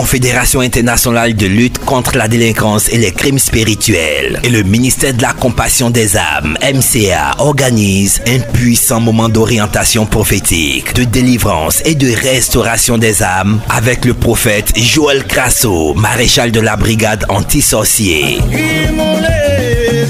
Confédération internationale de lutte contre la délinquance et les crimes spirituels et le ministère de la compassion des âmes, MCA, organise un puissant moment d'orientation prophétique, de délivrance et de restauration des âmes avec le prophète Joël Crasso, maréchal de la brigade anti-sorcier.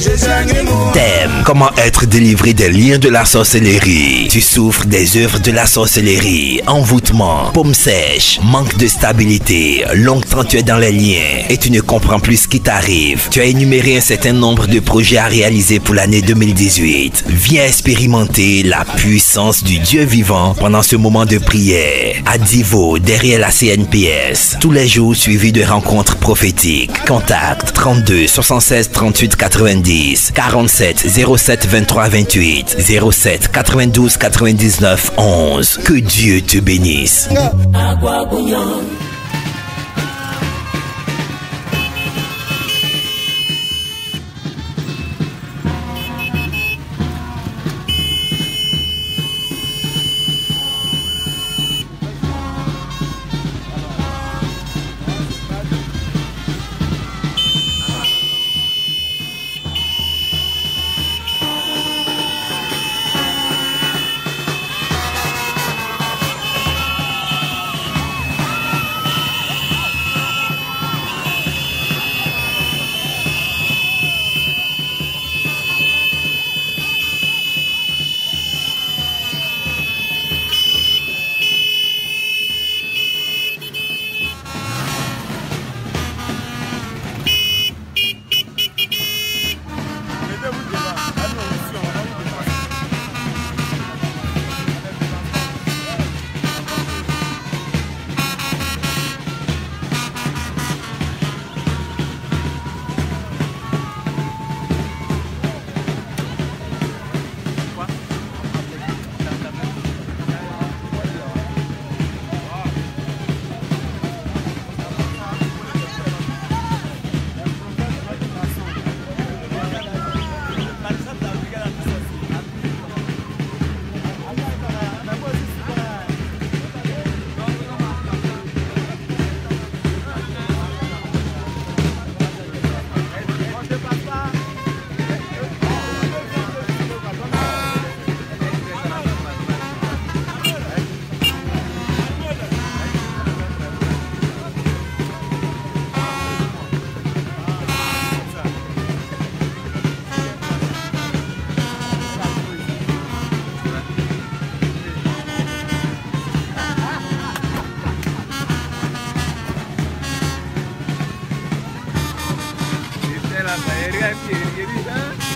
Thème Comment être délivré des liens de la sorcellerie. Tu souffres des œuvres de la sorcellerie, envoûtement, paume sèche, manque de stabilité, longtemps tu es dans les liens et tu ne comprends plus ce qui t'arrive. Tu as énuméré un certain nombre de projets à réaliser pour l'année 2018. Viens expérimenter la puissance du Dieu vivant pendant ce moment de prière. À Divo, derrière la CNPS. Tous les jours suivis de rencontres prophétiques. Contact 32 76 38 90 47 07 23 28 07 92 99 11. Que Dieu te bénisse. Ergen geri geri.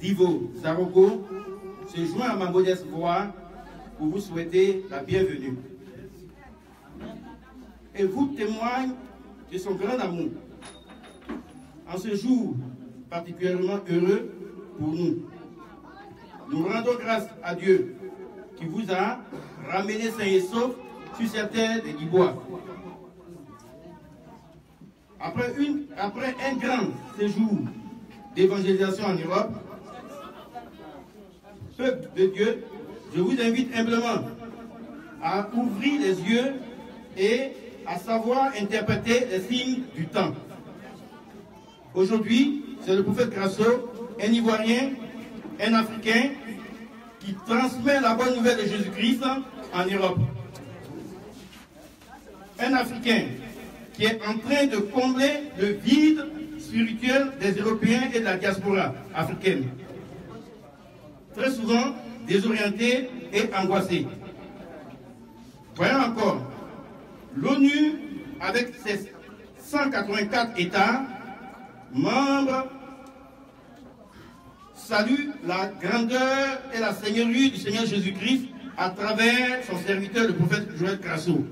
Divo, Zaroko, se joint à ma modeste voix pour vous souhaiter la bienvenue. Et vous témoigne de son grand amour. En ce jour particulièrement heureux pour nous, nous rendons grâce à Dieu qui vous a ramené sain et sauf sur cette terre de Guibois. Après un grand séjour d'évangélisation en Europe, peuple de Dieu, je vous invite humblement à ouvrir les yeux et à savoir interpréter les signes du temps. Aujourd'hui, c'est le prophète Grasso, un Ivoirien, un Africain, qui transmet la bonne nouvelle de Jésus-Christ en Europe. Un Africain qui est en train de combler le vide spirituel des Européens et de la diaspora africaine. Très souvent désorientés et angoissés. Voyons encore, l'ONU, avec ses 184 États membres, salue la grandeur et la seigneurie du Seigneur Jésus-Christ à travers son serviteur, le prophète Joël Crasso,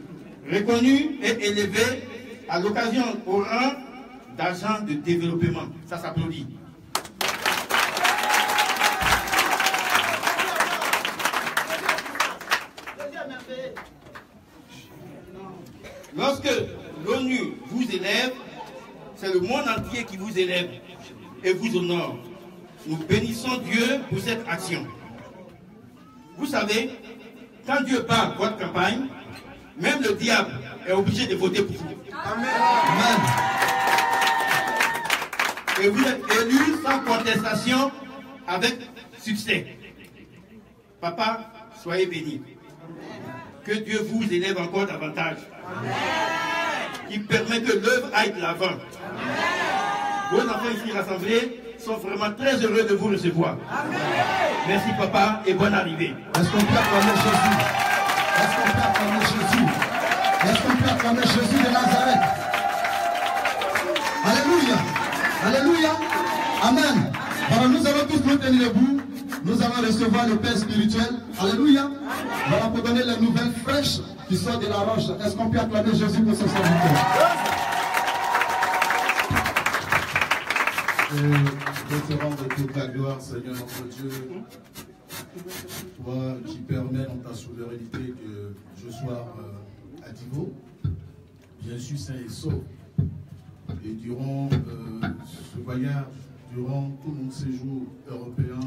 reconnu et élevé à l'occasion au rang d'agent de développement. Ça s'applaudit. Lorsque l'ONU vous élève, c'est le monde entier qui vous élève et vous honore. Nous bénissons Dieu pour cette action. Vous savez, quand Dieu part votre campagne, même le diable est obligé de voter pour vous. Amen. Et vous êtes élu sans contestation avec succès. Papa, soyez bénis. Que Dieu vous élève encore davantage. Qui permet que l'œuvre aille de l'avant. Vos enfants ici rassemblés sont vraiment très heureux de vous recevoir. Merci papa et bonne arrivée. Est-ce qu'on peut acclamer Jésus? Est-ce qu'on peut acclamer Jésus? Est-ce qu'on peut acclamer Jésus de Nazareth? Alléluia Amen Voilà, nous allons tous nous tenir debout. Nous allons recevoir le Père spirituel. Alléluia Voilà, pour donner les nouvelles fraîches qui sortent de la roche. Est-ce qu'on peut acclamer Jésus pour ce serviteur Et je te rendre toute la gloire, Seigneur notre Dieu. Toi qui permets dans ta souveraineté que je sois euh, à Divo, bien sûr sain et sauf. Et durant euh, ce voyage, durant tout mon séjour européen,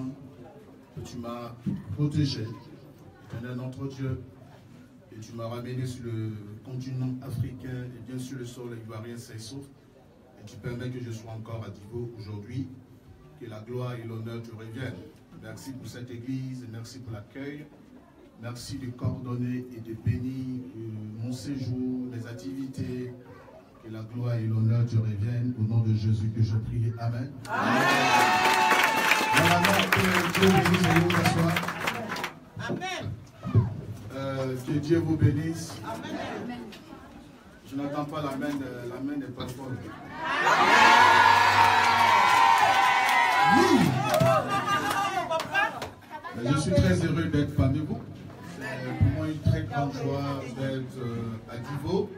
que tu m'as protégé, un notre Dieu, et tu m'as ramené sur le continent africain et bien sûr le sol ivoirien sain et sauf. Et tu permets que je sois encore à Divo aujourd'hui, que la gloire et l'honneur te reviennent. Merci pour cette église, merci pour l'accueil. Merci de coordonner et de bénir euh, mon séjour, les activités. Que la gloire et l'honneur te reviennent. Au nom de Jésus que je prie. Amen. Amen. que Dieu bénisse et vous asseoir. Amen. Euh, que Dieu vous bénisse. Amen. Je n'entends pas la main, de, la main n'est pas forte. Je suis très heureux d'être parmi vous. C'est pour moi une très grande joie d'être euh, à Divo.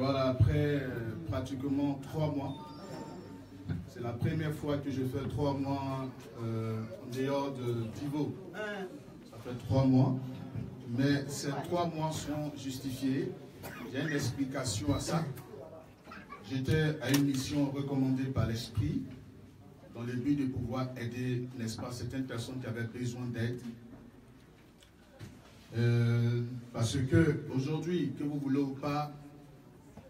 Voilà, après euh, pratiquement trois mois. C'est la première fois que je fais trois mois euh, en dehors de Divo. Ça fait trois mois. Mais ces trois mois sont justifiés. J'ai une explication à ça. J'étais à une mission recommandée par l'Esprit dans le but de pouvoir aider, n'est-ce pas, certaines personnes qui avaient besoin d'aide. Euh, parce que aujourd'hui, que vous voulez ou pas,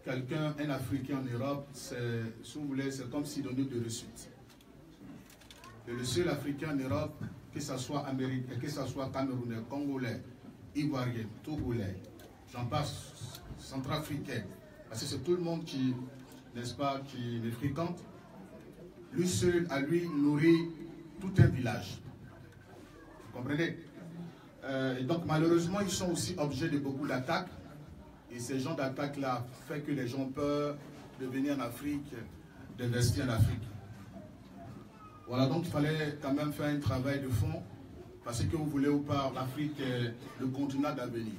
quelqu'un, un Africain en Europe, c'est, si vous c'est comme synonyme de réussite. Et le seul Africain en Europe, que ce soit américain, que ce soit camerounais, congolais, ivoirien, togolais, j'en passe, centrafricain, parce que c'est tout le monde qui, n'est-ce pas, qui les fréquente, lui seul, à lui, nourrit tout un village. Vous comprenez? Euh, Et donc, malheureusement, ils sont aussi objets de beaucoup d'attaques. Et ces gens d'attaques-là font que les gens peur de venir en Afrique, d'investir en Afrique. Voilà, donc il fallait quand même faire un travail de fond, parce que vous voulez ou pas, l'Afrique est le continent d'avenir.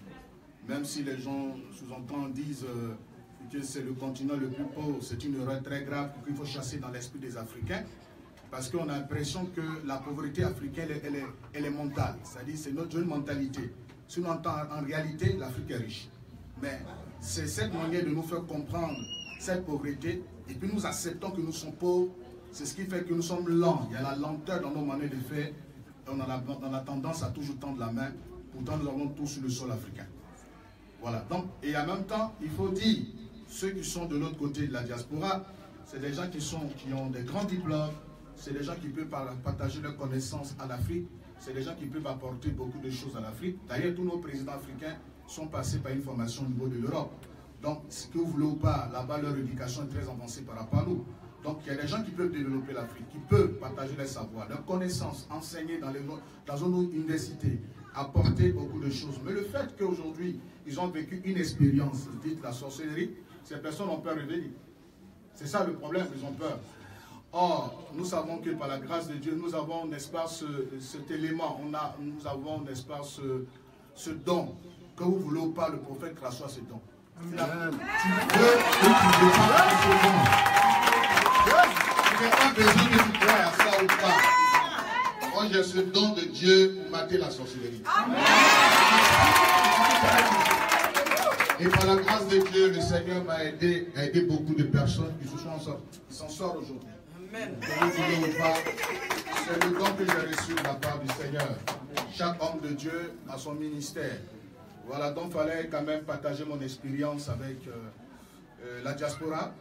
Même si les gens sous-entendent, disent euh, que c'est le continent le plus pauvre, c'est une erreur très grave qu'il faut chasser dans l'esprit des Africains, parce qu'on a l'impression que la pauvreté africaine, elle, est, elle est mentale, c'est-à-dire c'est notre jeune mentalité. Si on entend en réalité, l'Afrique est riche. Mais c'est cette manière de nous faire comprendre cette pauvreté, et puis nous acceptons que nous sommes pauvres, c'est ce qui fait que nous sommes lents. Il y a la lenteur dans nos manières de faire, on a la, tendance à toujours tendre la main, pourtant nous avons tous sur le sol africain. Voilà, donc, et en même temps, il faut dire, ceux qui sont de l'autre côté de la diaspora, c'est des gens qui, sont, qui ont des grands diplômes, c'est des gens qui peuvent partager leurs connaissances à l'Afrique, c'est des gens qui peuvent apporter beaucoup de choses à l'Afrique. D'ailleurs, tous nos présidents africains sont passés par une formation au niveau de l'Europe. Donc, ce que vous voulez ou pas, là-bas, leur éducation est très avancée par rapport à nous. Donc, il y a des gens qui peuvent développer l'Afrique, qui peuvent partager leurs savoirs, leurs connaissances, enseigner dans, les, dans une université, apporter beaucoup de choses. Mais le fait qu'aujourd'hui, ils ont vécu une expérience dite la sorcellerie, ces personnes ont peur de venir. C'est ça le problème, ils ont peur. Or, nous savons que par la grâce de Dieu, nous avons, n'est-ce pas, cet élément, on a, nous avons, n'est-ce pas, ce, don, que vous voulez ou pas, le prophète reçoit ce don. Tu veux ou tu ne veux pas ce don. Tu n'as pas besoin de croire à ça ou pas. Moi, j'ai ce don de Dieu pour mater la sorcellerie. Amen. Et par la grâce de Dieu, le Seigneur m'a aidé à aider beaucoup de personnes qui s'en sortent aujourd'hui. Amen. C'est le don que j'ai reçu de la part du Seigneur. Chaque homme de Dieu a son ministère. Voilà, donc il fallait quand même partager mon expérience avec euh, euh, la diaspora,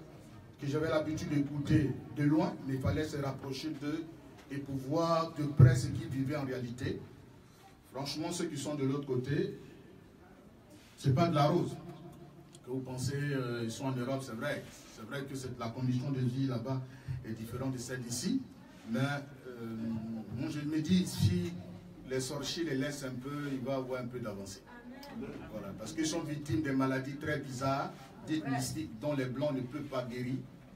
que j'avais l'habitude d'écouter de loin, mais il fallait se rapprocher d'eux et pouvoir de près ce qu'ils vivaient en réalité. Franchement, ceux qui sont de l'autre côté, c'est pas de la rose. Que vous pensez, euh, ils sont en Europe, c'est vrai. C'est vrai que la condition de vie là-bas est différente de celle d'ici. Mais euh, moi, je me dis, si les sorciers les laissent un peu, il va avoir un peu d'avancée. Voilà, parce qu'ils sont victimes de maladies très bizarres, dites mystiques, dont les blancs ne peuvent pas guérir.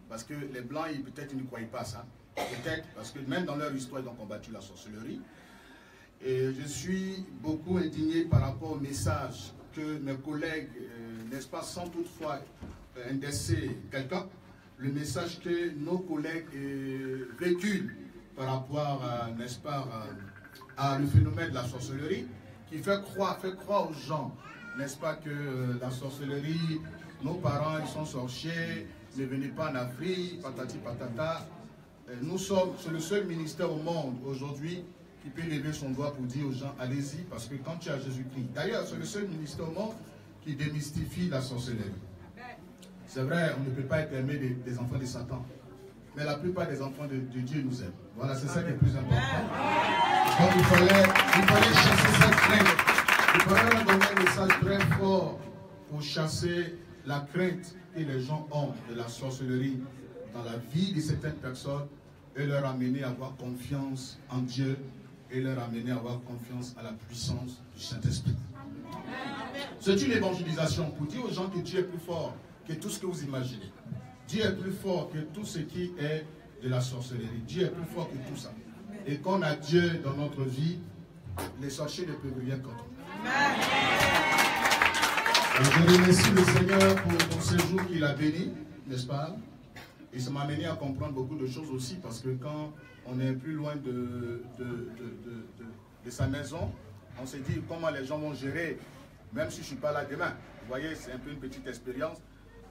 Parce que les blancs, peut-être, ils ne croient pas ça. Peut-être, parce que même dans leur histoire, ils ont combattu la sorcellerie. Et je suis beaucoup indigné par rapport au message que mes collègues, euh, n'est-ce pas, sans toutefois euh, indexer quelqu'un, le message que nos collègues euh, véhiculent par rapport, n'est-ce pas, à, le phénomène de la sorcellerie, qui fait croire, fait croire aux gens, n'est-ce pas, que la sorcellerie, nos parents, ils sont sorciers, ne venez pas en Afrique, patati patata. Nous sommes, c'est le seul ministère au monde aujourd'hui qui peut lever son doigt pour dire aux gens, allez-y, parce que quand tu as Jésus-Christ, d'ailleurs, c'est le seul ministère au monde qui démystifie la sorcellerie. C'est vrai, on ne peut pas être aimé des, enfants de Satan, mais la plupart des enfants de, Dieu nous aiment. Voilà, c'est ça qui est le plus important. Donc il fallait, il fallait chasser cette crainte. Il fallait donner un message très fort pour chasser la crainte que les gens ont de la sorcellerie dans la vie de certaines personnes et leur amener à avoir confiance en Dieu et leur amener à avoir confiance à la puissance du Saint-Esprit. C'est une évangélisation pour dire aux gens que Dieu est plus fort que tout ce que vous imaginez. Dieu est plus fort que tout ce qui est de la sorcellerie. Dieu est plus fort que tout ça. Et qu'on a Dieu dans notre vie, les sorciers ne peuvent rien contre nous. je remercie le Seigneur pour, ce séjour qu'il a béni, n'est-ce pas? Et ça m'a amené à comprendre beaucoup de choses aussi, parce que quand on est plus loin de, de, sa maison. On s'est dit comment les gens vont gérer, même si je ne suis pas là demain. Vous voyez, c'est un peu une petite expérience.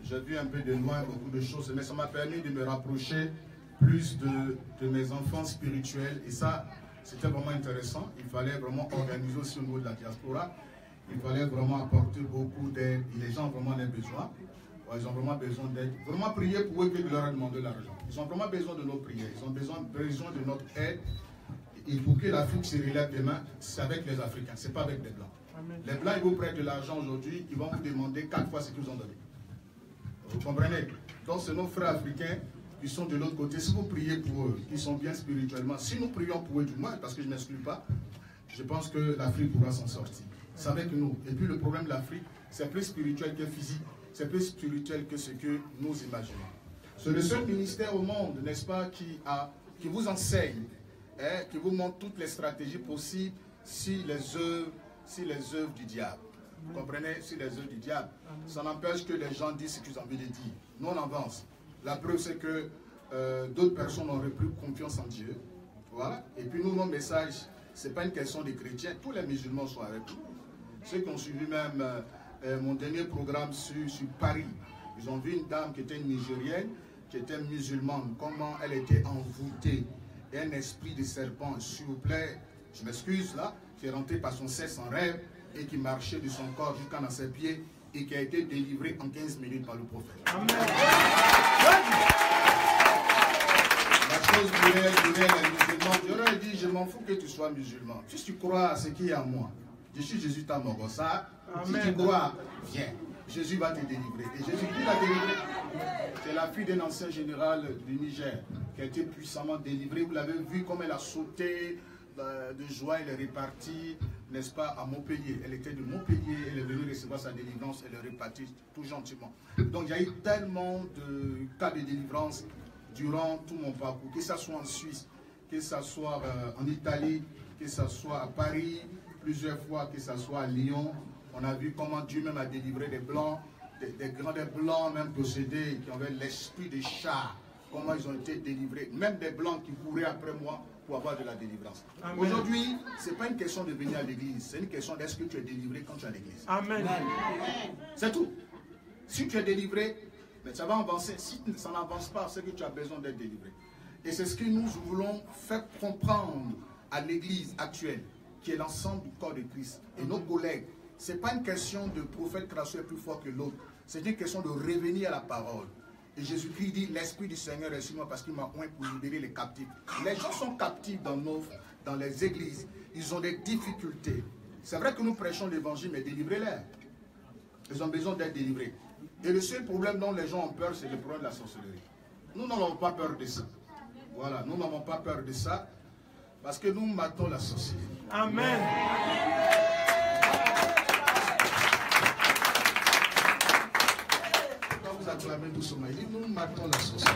J'ai vu un peu de loin beaucoup de choses, mais ça m'a permis de me rapprocher plus de, mes enfants spirituels. Et ça, c'était vraiment intéressant. Il fallait vraiment organiser aussi au niveau de la diaspora. Il fallait vraiment apporter beaucoup d'aide. Les gens ont vraiment des besoins. Ils ont vraiment besoin d'aide. Vraiment prier pour eux que de leur demander l'argent. Ils ont vraiment besoin de nos prières. Ils ont besoin, besoin de notre aide. Et pour que l'Afrique se relève demain, c'est avec les Africains, ce n'est pas avec les Blancs. Les Blancs, ils vous prêtent de l'argent aujourd'hui, ils vont vous demander quatre fois ce qu'ils vous ont donné. Vous comprenez? Donc, c'est nos frères africains qui sont de l'autre côté. Si vous priez pour eux, qui sont bien spirituellement, si nous prions pour eux du moins, parce que je ne m'exclus pas, je pense que l'Afrique pourra s'en sortir. C'est avec nous. Et puis, le problème de l'Afrique, c'est plus spirituel que physique. C'est plus spirituel que ce que nous imaginons. C'est le seul ministère au monde, n'est-ce pas, qui, a, qui vous enseigne, hein, qui vous montre toutes les stratégies possibles si les œuvres, si les œuvres du diable. Vous comprenez Si les œuvres du diable. Ça n'empêche que les gens disent ce qu'ils ont envie de dire. Nous, on avance. La preuve, c'est que euh, d'autres personnes ont repris confiance en Dieu. Voilà. Et puis, nous, nos messages, ce n'est pas une question des chrétiens. Tous les musulmans sont avec nous. Ceux qui ont suivi même euh, euh, mon dernier programme sur, sur Paris, ils ont vu une dame qui était nigérienne, qui était musulmane, comment elle était envoûtée. Et un esprit de serpent, s'il vous plaît, je m'excuse là, qui est rentré par son cesse en rêve et qui marchait de son corps jusqu'à dans ses pieds et qui a été délivré en 15 minutes par le prophète. La chose dirait les musulmans, je leur ai dit, je m'en fous que tu sois musulman. Si tu crois à ce qui est en moi, je suis Jésus ta ça. Si tu crois, viens. Jésus va te délivrer. Et Jésus qui l'a délivré? C'est la fille d'un ancien général du Niger qui a été puissamment délivrée. Vous l'avez vu comme elle a sauté euh, de joie, elle est répartie, n'est-ce pas, à Montpellier. Elle était de Montpellier, elle est venue recevoir sa délivrance, elle est répartie tout gentiment. Donc il y a eu tellement de cas de délivrance durant tout mon parcours, que ce soit en Suisse, que ce soit euh, en Italie, que ce soit à Paris, plusieurs fois, que ce soit à Lyon. On a vu comment Dieu même a délivré des blancs, des, grands des blancs même possédés, qui avaient l'esprit des chats, comment ils ont été délivrés. Même des blancs qui couraient après moi pour avoir de la délivrance. Aujourd'hui, ce n'est pas une question de venir à l'église, c'est une question d'est-ce que tu es délivré quand tu es à l'église. Amen. C'est tout. Si tu es délivré, mais ça va avancer. Si ça n'avance pas, c'est que tu as besoin d'être délivré. Et c'est ce que nous voulons faire comprendre à l'église actuelle, qui est l'ensemble du corps de Christ. Et nos collègues, ce n'est pas une question de prophète crasseux plus fort que l'autre. C'est une question de revenir à la parole. Et Jésus-Christ dit, l'Esprit du Seigneur est sur moi parce qu'il m'a oint pour libérer les captifs. Les gens sont captifs dans, nos, dans les églises. Ils ont des difficultés. C'est vrai que nous prêchons l'évangile, mais délivrez-les. Ils ont besoin d'être délivrés. Et le seul problème dont les gens ont peur, c'est le problème de la sorcellerie. Nous n'avons pas peur de ça. Voilà, nous n'avons pas peur de ça. Parce que nous matons la sorcellerie. Amen. Quand vous acclamez doucement, il dit nous matons la sorcellerie.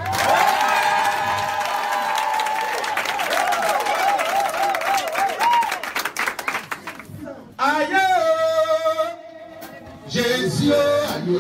Aïe, Jésus, aïe,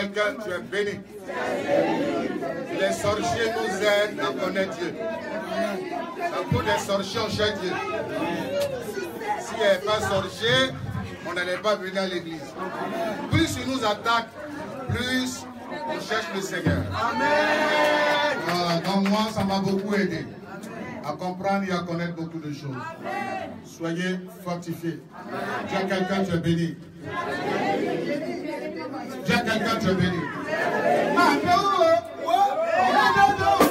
quelqu'un, tu es béni. Les sorciers nous aident à connaître Dieu. Beaucoup des sorciers on cherche Dieu. S'il n'y avait pas sorcier, on n'allait pas venir à l'église. Plus ils nous attaquent, plus on cherche le Seigneur. Amen. Ah, donc moi, ça m'a beaucoup aidé à comprendre et à connaître beaucoup de choses. Soyez fortifiés. Tu as quelqu'un, tu es béni. jẹ́ kẹ́kẹ́ tó bẹ̀rẹ̀. Màá bẹ̀rù o, ọ̀rẹ́ dọ́dọ̀ o.